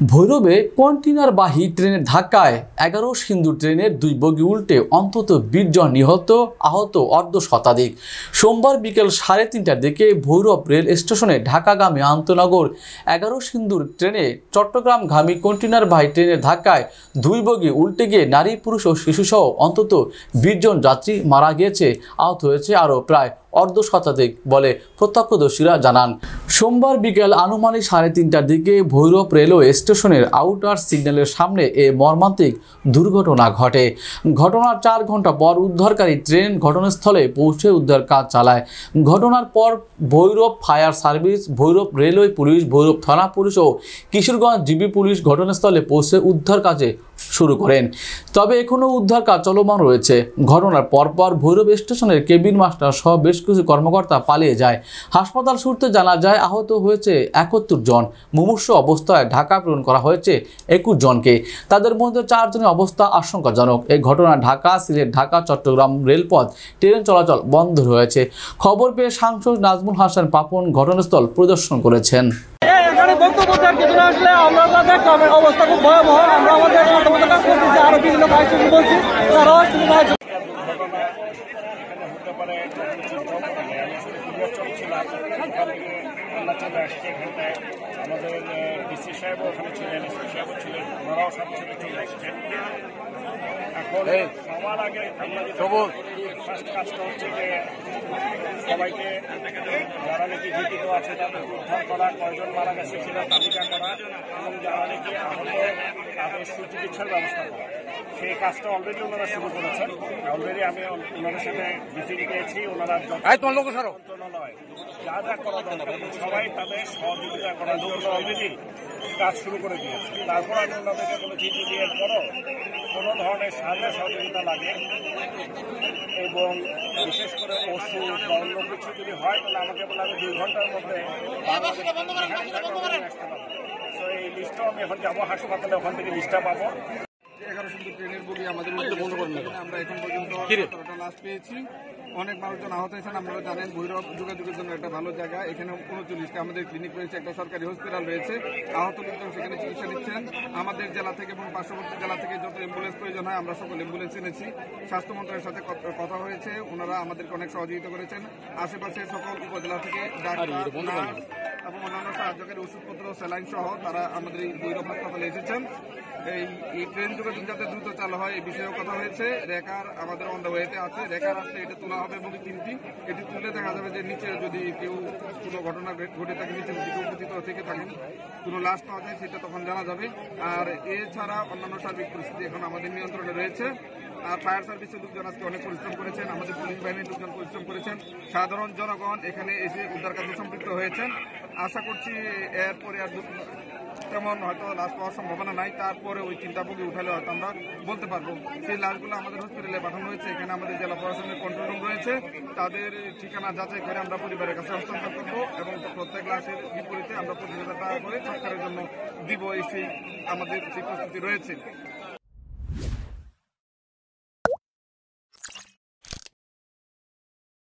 ভৈরবে কন্টেনারবাহী ট্রেনের ধাক্কায় এগারো সিন্ধু ট্রেনের দুই বগি উল্টে অন্তত বিশ জন নিহত, আহত অর্ধ শতাধিক। সোমবার বিকেল সাড়ে তিনটার দিকে ভৈরব রেল স্টেশনে ঢাকাগামী আন্তনগর এগারো সিন্ধুর ট্রেনে চট্টগ্রামগামী কন্টেনারবাহী ট্রেনের ধাক্কায় দুই বগি উল্টে গিয়ে নারী, পুরুষ ও শিশুসহ অন্তত বিশ জন যাত্রী মারা গিয়েছে, আহত হয়েছে আরও প্রায় অর্ধ শতাধিক বলে প্রত্যক্ষদর্শীরা জানান। সোমবার বিকেল আনুমানিক সাড়ে তিনটার দিকে ভৈরব রেলওয়ে স্টেশনের আউটার সিগন্যালের সামনে এ মর্মান্তিক দুর্ঘটনা ঘটে। ঘটনার চার ঘণ্টা পর উদ্ধারকারী ট্রেন ঘটনাস্থলে পৌঁছে উদ্ধার কাজ চালায়। ঘটনার পর Bhairab fire service, Bhairab railway police, Bhairab থানা পুলিশ ও কিশোরগঞ্জ জিবি পুলিশ ঘটনাস্থলে পৌঁছে উদ্ধার কাজে শুরু করেন। তবে এখনও উদ্ধার কাজ চলমান রয়েছে। ঘটনার পরপর ভৈরব স্টেশনের কেবিন মাস্টার সহ বেশ কিছু কর্মকর্তা পালিয়ে যায়। হাসপাতাল সূত্রে জানা যায়, আহত হয়েছে একাত্তর জন। মুমূর্ষ অবস্থায় ঢাকা প্রেরণ করা হয়েছে একুশ জনকে। তাদের মধ্যে চারজনের অবস্থা আশঙ্কাজনক। এই ঘটনা ঢাকা, সিলেট, ঢাকা, চট্টগ্রাম রেলপথ ট্রেন চলাচল বন্ধ রয়েছে। খবর পেয়ে সাংসদ নাজমুল হাসান পাপন ঘটনাস্থল পরিদর্শন করেছেন। এখানে কিছু না আসলে আমরা তাদের অবস্থা খুব ভয়াবহ। আমরা আমাদের মতো কাজ করতেছি আরও বিভিন্ন ভাই সঙ্গে বলছি। তারাও ভাই আসলে এখানটায় আমাদের ডিসি সাহেবও ওখানে ছিলেন এসপি সাহেবও ছিলেন ওনারাও সাথে সাথে চলে আসছেন এখন সবার আগে ফার্স্ট কাজটা হচ্ছে যে সবাইকে যারা নাকি জীবিত আছে তাদের উদ্ধার করা কয়জন মারা গেছে সেটা তালিকা করা এবং যারা নাকি আহত তাদের সুচিকিৎসার ব্যবস্থা করা সেই কাজটা অলরেডি ওনারা শুরু করেছেন। অলরেডি আমি ওনাদের সাথে মিটিং পেয়েছি ওনারা মন্ত্রণালয় যা যা করা দরকার সবাই তাদের সহযোগিতা করার জন্য অলরেডি কাজ শুরু করে দিয়েছে। তারপর আমি ওনাদেরকে বলেছি যদি এরপরও কোনো ধরনের সাহায্য সহযোগিতা লাগে। এবং বিশেষ করে ওষুধ বা অন্য কিছু যদি হয় তাহলে আমাকে বলে আমি দুই ঘণ্টার মধ্যে আসতে পারব তো এই লিস্টটাও আমি এখন যাব হাসপাতালে ওখান থেকে লিস্টটা পাবো। এগারো শুধু ট্রেনের বগি আমাদের মধ্যে বন্ধ করবেন আমরা এখন পর্যন্ত লাস্ট পেয়েছি। অনেক মানুষজন আহত হয়েছেন। আপনারা জানেন ভৈরব যোগাযোগের জন্য একটা ভালো জায়গা। এখানে উনচল্লিশটা আমাদের ক্লিনিক রয়েছে একটা সরকারি হসপিটাল রয়েছে। আহত লোকজন সেখানে চিকিৎসা নিচ্ছেন। আমাদের জেলা থেকে এবং পার্শ্ববর্তী জেলা থেকে যত অ্যাম্বুলেন্স প্রয়োজন হয় আমরা সকল অ্যাম্বুলেন্স এনেছি। স্বাস্থ্য মন্ত্রণালয়ের সাথে কথা হয়েছে। ওনারা আমাদেরকে অনেক সহযোগিতা করেছেন। আশেপাশের সকল উপজেলা থেকে ডাক্তার এবং অন্যান্য সাহায্যকারী ওষুধপত্র স্যালাইন সহ তারা আমাদের এই ভৈরব হাসপাতালে এসেছেন। এই এই ট্রেন যোগাযোগ যাতে দ্রুত চালু হয় এই বিষয়েও কথা হয়েছে। রেকার আমাদের অন দ্য ওয়েতে আছে। রেকার আসলে এটা তোলা হবে বলে তিনটি এটি তুলে দেখা যাবে যে নিচে যদি কেউ কোনো ঘটনা ঘটে থাকে, নিচে যদি কেউ থেকে থাকেন, কোনো লাশ পাওয়া যায়, সেটা তখন জানা যাবে। আর এছাড়া অন্যান্য সার্বিক পরিস্থিতি এখন আমাদের নিয়ন্ত্রণে রয়েছে। আর ফায়ার সার্ভিসের লোকজন আজকে অনেক পরিশ্রম করেছেন, আমাদের পুলিশ বাহিনীর লোকজন পরিশ্রম করেছেন। সাধারণ জনগণ এখানে এসে উদ্ধার কাজে সম্পৃক্ত হয়েছেন। আশা করছি এরপরে আর তেমন হয়তো লাশ পাওয়ার সম্ভাবনা নাই। তারপরে ওই চিন্তা বগি উঠালে হয়তো আমরা বলতে পারব। সেই লাশগুলো আমাদের হসপিটালে পাঠানো হয়েছে। এখানে আমাদের জেলা প্রশাসনের কন্ট্রোল রুম রয়েছে। তাদের ঠিকানা যাচাই করে আমরা পরিবারের কাছে হস্তান্তর করব এবং প্রত্যেক লাশের বিপরীতে আমরা পঁচিশ হাজার টাকা করে সরকারের জন্য দিব এই সেই আমাদের সেই প্রস্তুতি রয়েছে।